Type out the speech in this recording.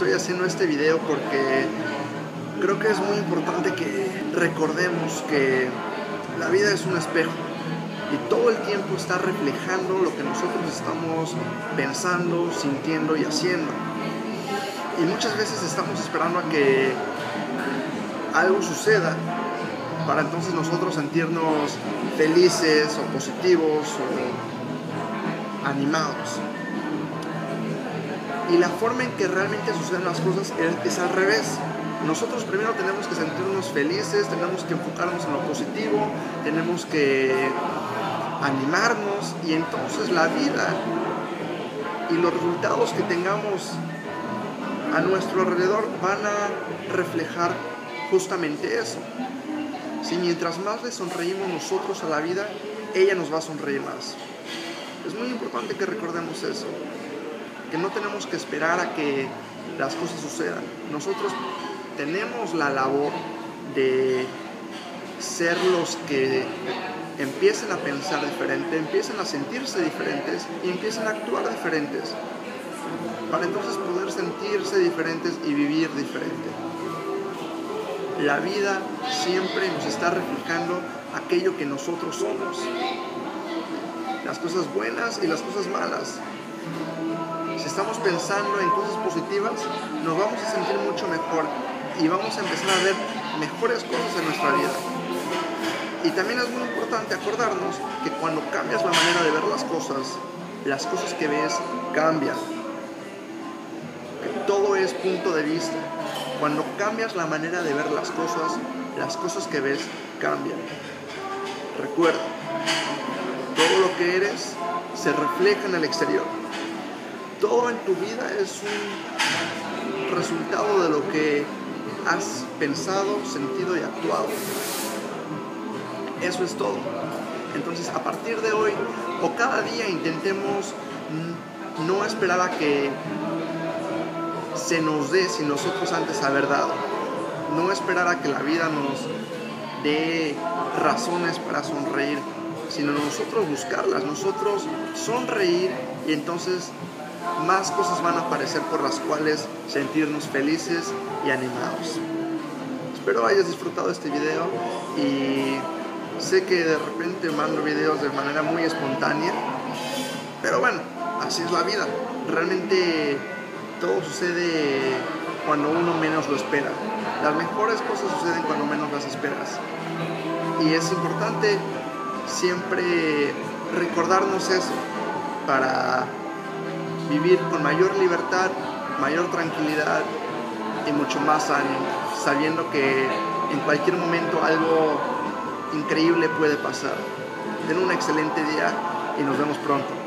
estoy haciendo este video porque creo que es muy importante que recordemos que la vida es un espejo y todo el tiempo está reflejando lo que nosotros estamos pensando, sintiendo y haciendo. Y muchas veces estamos esperando a que algo suceda para entonces nosotros sentirnos felices o positivos o animados. Y la forma en que realmente suceden las cosas es, al revés. Nosotros primero tenemos que sentirnos felices, tenemos que enfocarnos en lo positivo, tenemos que animarnos y entonces la vida y los resultados que tengamos a nuestro alrededor van a reflejar justamente eso. Si mientras más le sonreímos nosotros a la vida, ella nos va a sonreír más. Es muy importante que recordemos eso, que no tenemos que esperar a que las cosas sucedan. Nosotros tenemos la labor de ser los que empiecen a pensar diferente, empiecen a sentirse diferentes y empiecen a actuar diferentes, para entonces poder sentirse diferentes y vivir diferente la vida siempre nos está reflejando aquello que nosotros somos. Las cosas buenas y las cosas malas. Si estamos pensando en cosas positivas, nos vamos a sentir mucho mejor y vamos a empezar a ver mejores cosas en nuestra vida. Y también es muy importante acordarnos que cuando cambias la manera de ver las cosas, las cosas que ves cambian. Todo es punto de vista. Cuando cambias la manera de ver las cosas, las cosas que ves cambian. Recuerda, todo lo que eres se refleja en el exterior. Todo en tu vida es un resultado de lo que has pensado, sentido y actuado. Eso es todo. Entonces, a partir de hoy o cada día intentemos no esperar a que se nos dé sin nosotros antes haber dado. No esperar a que la vida nos dé razones para sonreír, sino nosotros buscarlas, nosotros sonreír y entonces más cosas van a aparecer por las cuales sentirnos felices y animados. Espero hayas disfrutado este video y sé que de repente mando videos de manera muy espontánea, pero bueno, así es la vida. Realmente todo sucede cuando uno menos lo espera. Las mejores cosas suceden cuando menos las esperas. Y es importante siempre recordarnos eso para vivir con mayor libertad, mayor tranquilidad y mucho más ánimo, sabiendo que en cualquier momento algo increíble puede pasar. Ten un excelente día y nos vemos pronto.